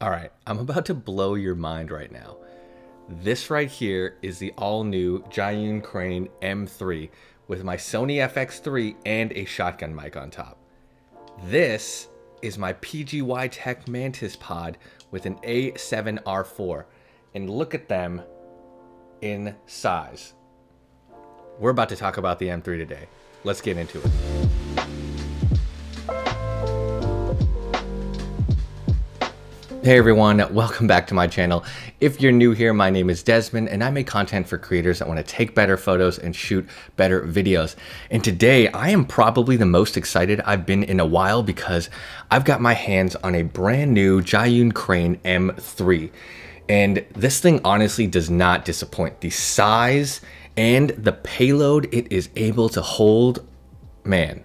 All right, I'm about to blow your mind right now. This right here is the all new Zhiyun Crane M3 with my Sony FX3 and a shotgun mic on top. This is my PGY Tech Mantis pod with an A7R4. And look at them in size. We're about to talk about the M3 today. Let's get into it. Hey everyone, welcome back to my channel. If you're new here, my name is Desmond and I make content for creators that want to take better photos and shoot better videos. And today I am probably the most excited I've been in a while because I've got my hands on a brand new Zhiyun Crane M3. And this thing honestly does not disappoint. The size and the payload it is able to hold, man,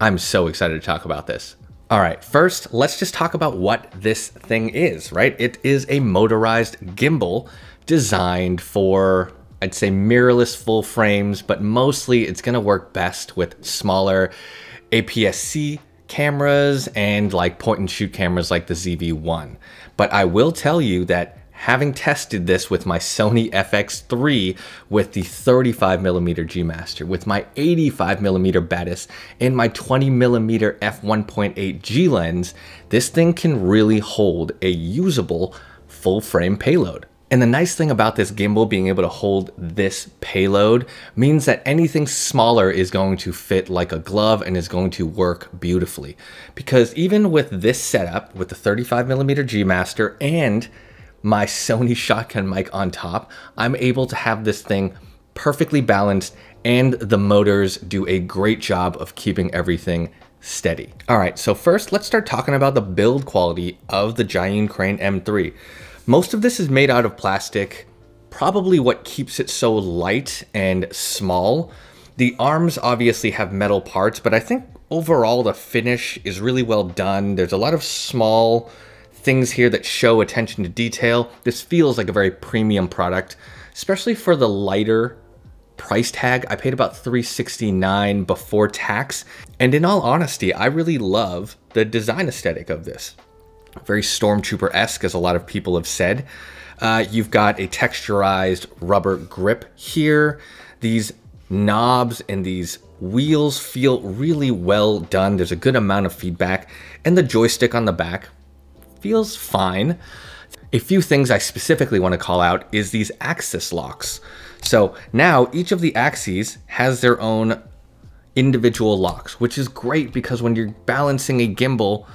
I'm so excited to talk about this. All right, first, let's just talk about what this thing is, right? It is a motorized gimbal designed for, I'd say, mirrorless full frames, but mostly it's gonna work best with smaller APS-C cameras and like point and shoot cameras like the ZV-1. But I will tell you that having tested this with my Sony FX3 with the 35mm G Master, with my 85mm Batis, and my 20mm f1.8 G lens, this thing can really hold a usable full frame payload. And the nice thing about this gimbal being able to hold this payload means that anything smaller is going to fit like a glove and is going to work beautifully. Because even with this setup, with the 35mm G Master and my Sony shotgun mic on top, I'm able to have this thing perfectly balanced and the motors do a great job of keeping everything steady. All right, so first let's start talking about the build quality of the Zhiyun Crane M3. Most of this is made out of plastic, probably what keeps it so light and small. The arms obviously have metal parts, but I think overall the finish is really well done. There's a lot of small things here that show attention to detail. This feels like a very premium product, especially for the lighter price tag. I paid about 369 before tax. And in all honesty, I really love the design aesthetic of this. Very Stormtrooper-esque, as a lot of people have said. Uh, you've got a texturized rubber grip here. These knobs and these wheels feel really well done. There's a good amount of feedback. And the joystick on the back feels fine. A few things I specifically want to call out is these axis locks. So now each of the axes has their own individual locks, which is great because when you're balancing a gimbal,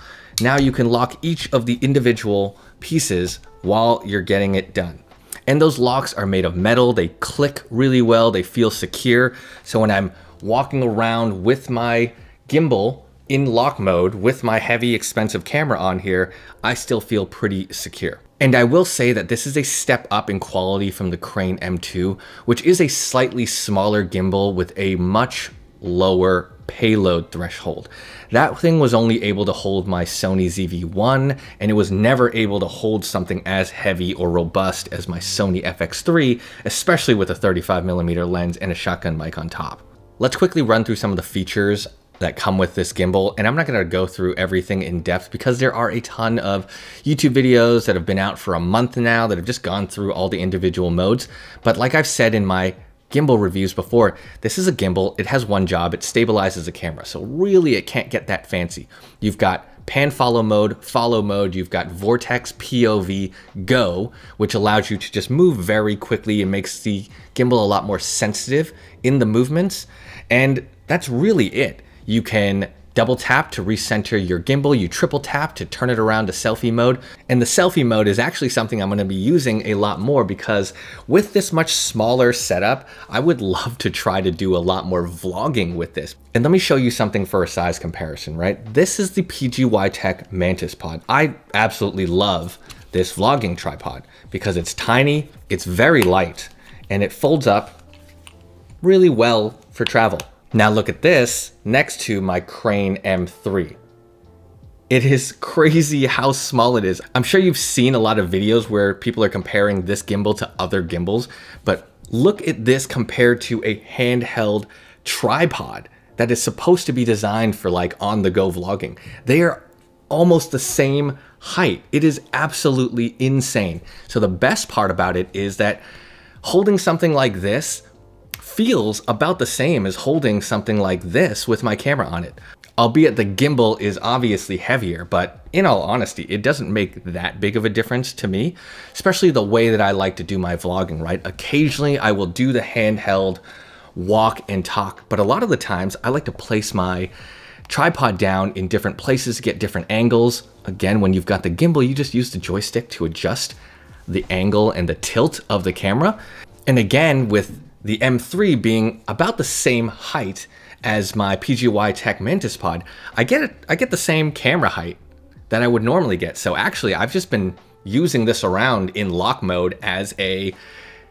now you can lock each of the individual pieces while you're getting it done. And those locks are made of metal, they click really well, they feel secure. So when I'm walking around with my gimbal, in lock mode with my heavy expensive camera on here, I still feel pretty secure. And I will say that this is a step up in quality from the Crane M2, which is a slightly smaller gimbal with a much lower payload threshold. That thing was only able to hold my Sony ZV-1 and it was never able to hold something as heavy or robust as my Sony FX3, especially with a 35mm lens and a shotgun mic on top. Let's quickly run through some of the features that come with this gimbal. And I'm not going to go through everything in depth because there are a ton of YouTube videos that have been out for a month now that have just gone through all the individual modes. But like I've said in my gimbal reviews before, this is a gimbal. It has one job. It stabilizes the camera. So really it can't get that fancy. You've got pan follow mode, follow mode, you've got vortex POV go, which allows you to just move very quickly and makes the gimbal a lot more sensitive in the movements. And that's really it. You can double tap to recenter your gimbal, you triple tap to turn it around to selfie mode. And the selfie mode is actually something I'm gonna be using a lot more because with this much smaller setup, I would love to try to do a lot more vlogging with this. And let me show you something for a size comparison, right? This is the PGY Tech Mantis Pod. I absolutely love this vlogging tripod because it's tiny, it's very light, and it folds up really well for travel. Now look at this next to my Crane M3. It is crazy how small it is. I'm sure you've seen a lot of videos where people are comparing this gimbal to other gimbals, but look at this compared to a handheld tripod that is supposed to be designed for like on the go vlogging. They are almost the same height. It is absolutely insane. So the best part about it is that holding something like this feels about the same as holding something like this with my camera on it. Albeit the gimbal is obviously heavier, but in all honesty, it doesn't make that big of a difference to me, especially the way that I like to do my vlogging, right? Occasionally I will do the handheld walk and talk, but a lot of the times I like to place my tripod down in different places to get different angles. Again, when you've got the gimbal, you just use the joystick to adjust the angle and the tilt of the camera. And again, with the M3 being about the same height as my PGY Tech Mantis Pod, I get it, I get the same camera height that I would normally get. So actually, I've just been using this around in lock mode as a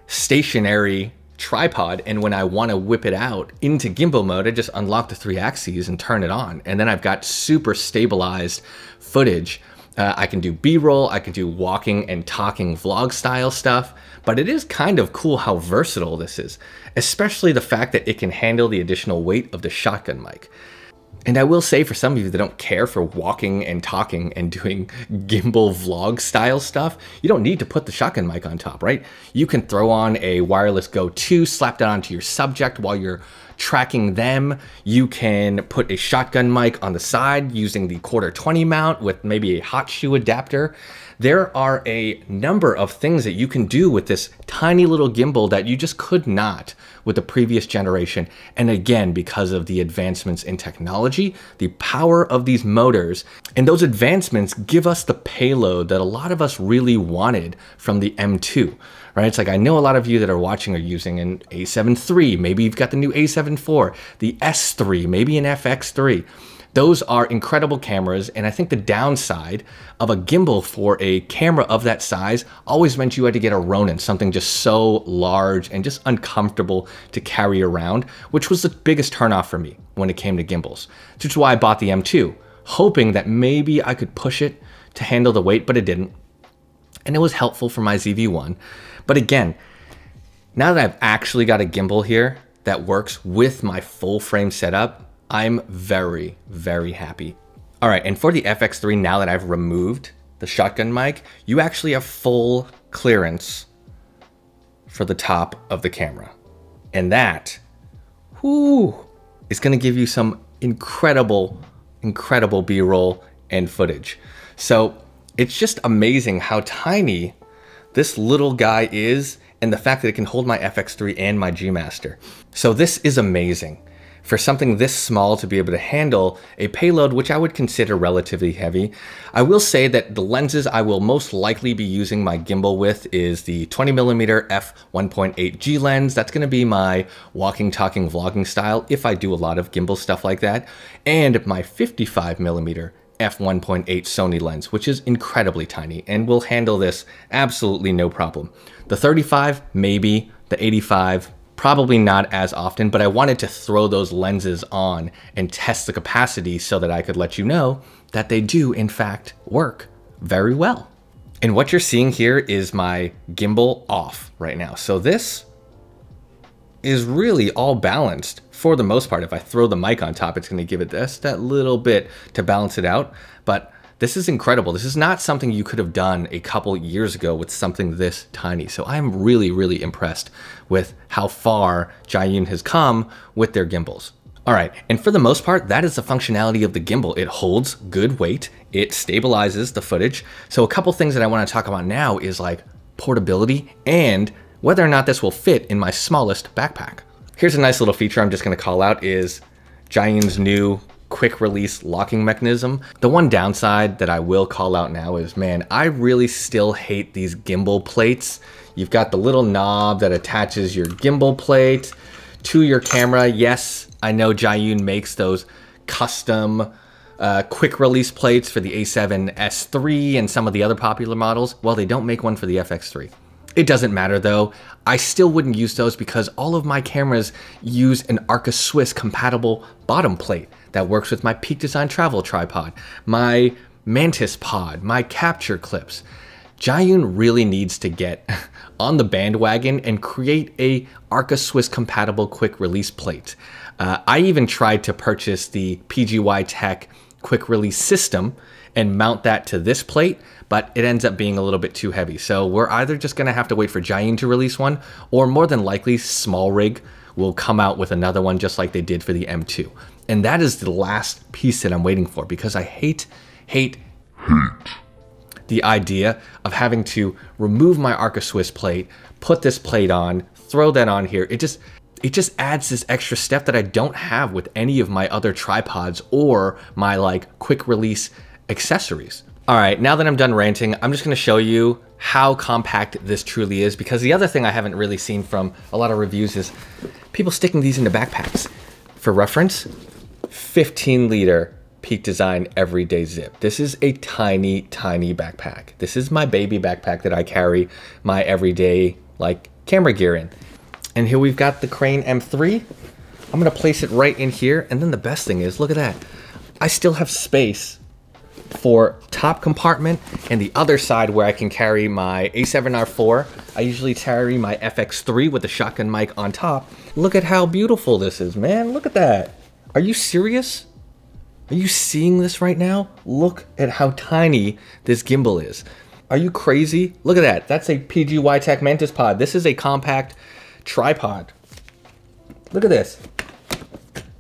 stationary tripod and when I want to whip it out into gimbal mode, I just unlock the three axes and turn it on. And then I've got super stabilized footage. Uh, I can do B-roll, I can do walking and talking vlog style stuff, but it is kind of cool how versatile this is, especially the fact that it can handle the additional weight of the shotgun mic. And I will say for some of you that don't care for walking and talking and doing gimbal vlog style stuff, you don't need to put the shotgun mic on top, right? You can throw on a wireless Go 2, slap that onto your subject while you're tracking them. You can put a shotgun mic on the side using the quarter 20 mount with maybe a hot shoe adapter. There are a number of things that you can do with this tiny little gimbal that you just could not with the previous generation. And again, because of the advancements in technology, the power of these motors, and those advancements give us the payload that a lot of us really wanted from the M2 right? It's like I know a lot of you that are watching are using an A7 III, maybe you've got the new A7 IV, the S3, maybe an FX3. Those are incredible cameras, and I think the downside of a gimbal for a camera of that size always meant you had to get a Ronin, something just so large and just uncomfortable to carry around, which was the biggest turnoff for me when it came to gimbals. Which is why I bought the M2, hoping that maybe I could push it to handle the weight, but it didn't. And it was helpful for my ZV-1. But again, now that I've actually got a gimbal here that works with my full frame setup, I'm very, very happy. All right, and for the FX3, now that I've removed the shotgun mic, you actually have full clearance for the top of the camera. And that, whoo, is gonna give you some incredible, incredible B-roll and footage. So it's just amazing how tiny this little guy is and the fact that it can hold my FX3 and my G Master. So this is amazing for something this small to be able to handle a payload which I would consider relatively heavy. I will say that the lenses I will most likely be using my gimbal with is the 20mm f1.8 G lens. That's going to be my walking, talking, vlogging style if I do a lot of gimbal stuff like that. And my 55mm f1.8 Sony lens, which is incredibly tiny and will handle this absolutely no problem. The 35, maybe. The 85, probably not as often, but I wanted to throw those lenses on and test the capacity so that I could let you know that they do in fact work very well. And what you're seeing here is my gimbal off right now. So this is really all balanced for the most part. If I throw the mic on top, it's gonna give it this, that little bit to balance it out. But this is incredible. This is not something you could have done a couple years ago with something this tiny. So I'm really, really impressed with how far Zhiyun has come with their gimbals. All right, and for the most part, that is the functionality of the gimbal. It holds good weight, it stabilizes the footage. So a couple things that I wanna talk about now is like portability and whether or not this will fit in my smallest backpack. Here's a nice little feature I'm just gonna call out is Zhiyun's new quick release locking mechanism. The one downside that I will call out now is, man, I really still hate these gimbal plates. You've got the little knob that attaches your gimbal plate to your camera. Yes, I know Zhiyun makes those custom uh, quick release plates for the A7S III and some of the other popular models. Well, they don't make one for the FX3. It doesn't matter though. I still wouldn't use those because all of my cameras use an Arca Swiss compatible bottom plate that works with my Peak Design travel tripod, my Mantis pod, my capture clips. Zhiyun really needs to get on the bandwagon and create a Arca Swiss compatible quick release plate. Uh, I even tried to purchase the PGY Tech quick release system and mount that to this plate, but it ends up being a little bit too heavy. So we're either just gonna have to wait for Zhiyun to release one, or more than likely SmallRig will come out with another one just like they did for the M2. And that is the last piece that I'm waiting for because I hate, hate, hate the idea of having to remove my Arca Swiss plate, put this plate on, throw that on here. It just, it just adds this extra step that I don't have with any of my other tripods or my like quick release accessories. All right, now that I'm done ranting, I'm just gonna show you how compact this truly is because the other thing I haven't really seen from a lot of reviews is people sticking these into backpacks. For reference, 15 liter Peak Design Everyday Zip. This is a tiny, tiny backpack. This is my baby backpack that I carry my everyday like camera gear in. And here we've got the Crane M3. I'm gonna place it right in here. And then the best thing is, look at that. I still have space for top compartment and the other side where I can carry my A7R4. I usually carry my FX3 with the shotgun mic on top. Look at how beautiful this is, man. Look at that. Are you serious? Are you seeing this right now? Look at how tiny this gimbal is. Are you crazy? Look at that. That's a PGY Tech Mantis Pod. This is a compact tripod. Look at this.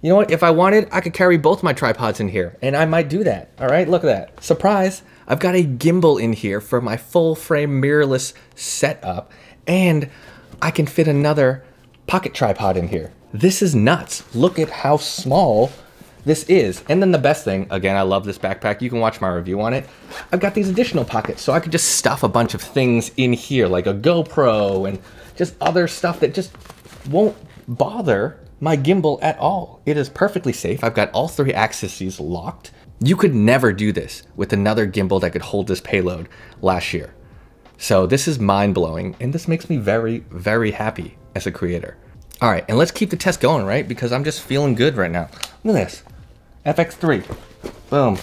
You know what? If I wanted, I could carry both my tripods in here, and I might do that. All right, look at that. Surprise! I've got a gimbal in here for my full frame mirrorless setup, and I can fit another pocket tripod in here. This is nuts. Look at how small this is. And then the best thing, again, I love this backpack. You can watch my review on it. I've got these additional pockets, so I could just stuff a bunch of things in here, like a GoPro and just other stuff that just won't bother my gimbal at all. It is perfectly safe. I've got all three axes locked. You could never do this with another gimbal that could hold this payload last year. So this is mind blowing and this makes me very, very happy as a creator. All right, and let's keep the test going, right? Because I'm just feeling good right now. Look at this, FX3, boom.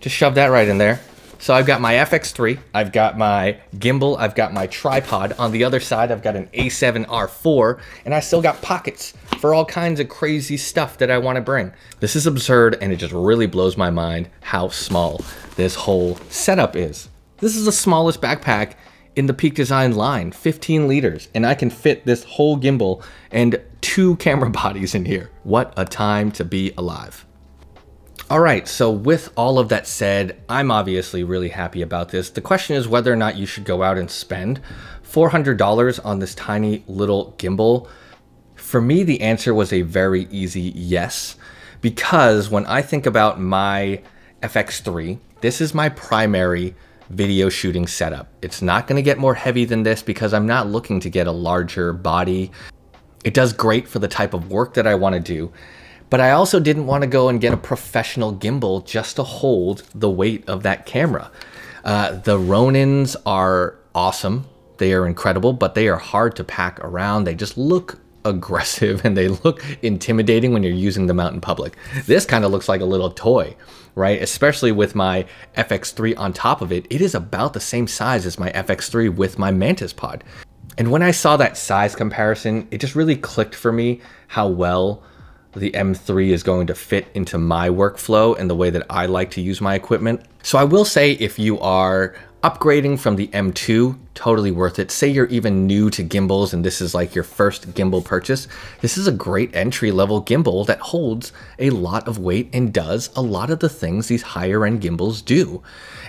Just shove that right in there. So I've got my FX3, I've got my gimbal, I've got my tripod. On the other side, I've got an A7R4, and I still got pockets for all kinds of crazy stuff that I want to bring. This is absurd, and it just really blows my mind how small this whole setup is. This is the smallest backpack in the Peak Design line, 15 liters, and I can fit this whole gimbal and two camera bodies in here. What a time to be alive. All right, so with all of that said, I'm obviously really happy about this. The question is whether or not you should go out and spend $400 on this tiny little gimbal. For me, the answer was a very easy yes, because when I think about my FX3, this is my primary video shooting setup. It's not gonna get more heavy than this because I'm not looking to get a larger body. It does great for the type of work that I wanna do, but I also didn't want to go and get a professional gimbal just to hold the weight of that camera. Uh, the Ronins are awesome. They are incredible, but they are hard to pack around. They just look aggressive and they look intimidating when you're using them out in public. This kind of looks like a little toy, right? Especially with my FX3 on top of it. It is about the same size as my FX3 with my Mantis pod. And when I saw that size comparison, it just really clicked for me how well the M3 is going to fit into my workflow and the way that I like to use my equipment. So I will say if you are upgrading from the M2, totally worth it. Say you're even new to gimbals and this is like your first gimbal purchase. This is a great entry level gimbal that holds a lot of weight and does a lot of the things these higher end gimbals do.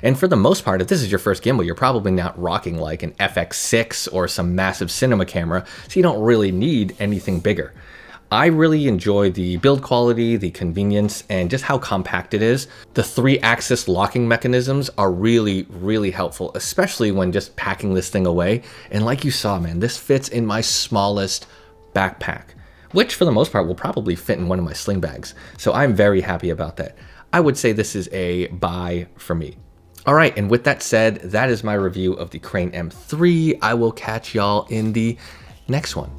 And for the most part, if this is your first gimbal, you're probably not rocking like an FX6 or some massive cinema camera, so you don't really need anything bigger. I really enjoy the build quality, the convenience, and just how compact it is. The three axis locking mechanisms are really, really helpful, especially when just packing this thing away. And like you saw, man, this fits in my smallest backpack, which for the most part will probably fit in one of my sling bags. So I'm very happy about that. I would say this is a buy for me. All right, and with that said, that is my review of the Crane M3. I will catch y'all in the next one.